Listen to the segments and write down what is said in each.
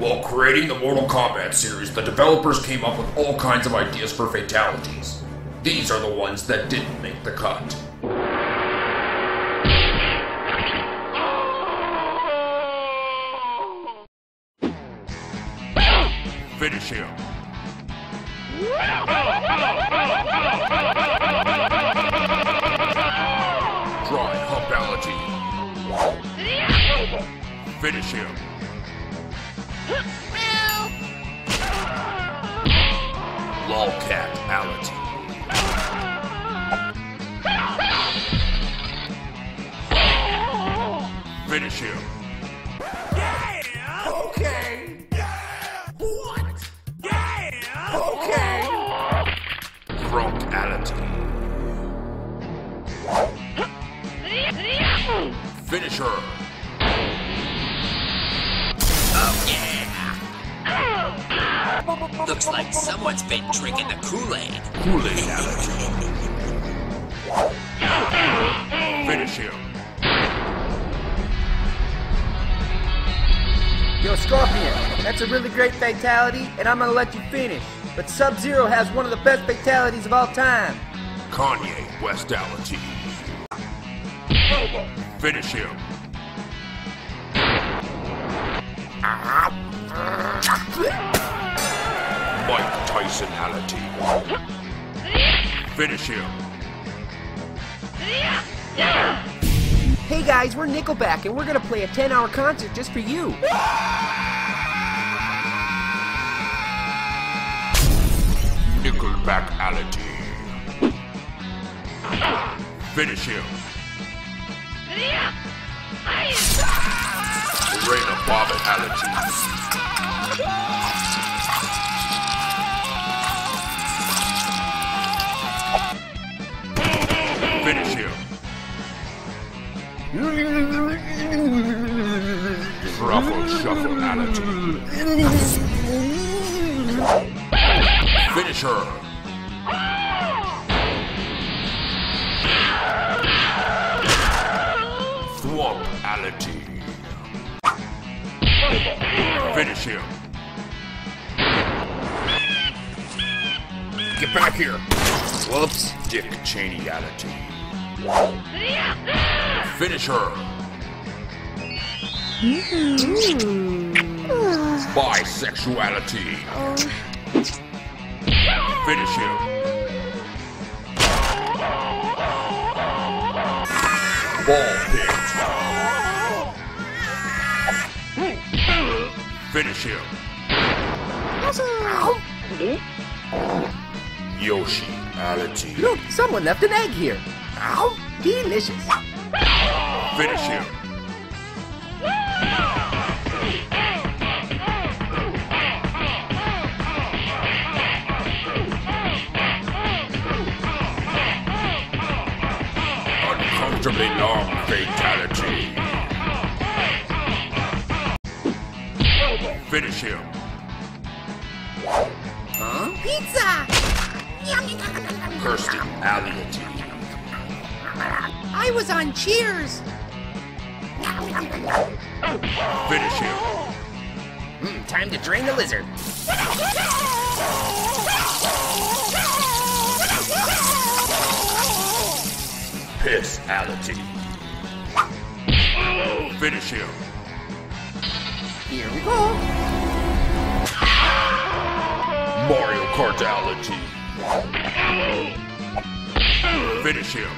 While creating the Mortal Kombat series, the developers came up with all kinds of ideas for fatalities. These are the ones that didn't make the cut. Finish him. Dry. Finish him. Lolcat-ality. Finish him. Yeah! Okay. Yeah! What? Yeah! Okay. Crunk-ality. Finish her. Looks like someone's been drinking the Kool-Aid. Kool-Aid-ality. Finish him. Yo, Scorpion, that's a really great fatality, and I'm gonna let you finish. But Sub-Zero has one of the best fatalities of all time. Kanye Westality. Finish him. Mike Tysonality. Finish him. Hey guys, we're Nickelback, and we're gonna play a 10 hour concert just for you. Nickelback-ality. Finish him. Lorena Bobbitt-ality. Finish Truffle Shuffle-ality. Finish her. Thwomp-ality. Finish him. Get back here. Whoops. Dick Cheney-ality. Finish her. Bisexuality. Oh. Finish him. Ball pit. Finish him. Yoshi-ality. Look, someone left an egg here. Ow, delicious. Finish him. Uncomfortably long fatality. Finish him. Pizza! Kirstie Alliety. I was on Cheers! Finish him. Hmm, time to drain the lizard. Piss Ality. Finish him. Here we go. Mario Kartality. Finish him.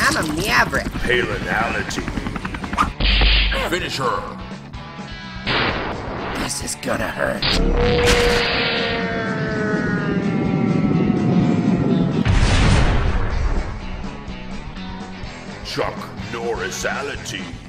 I'm a maverick. Palinality. Finish her. This is gonna hurt. Chuck Norrisality.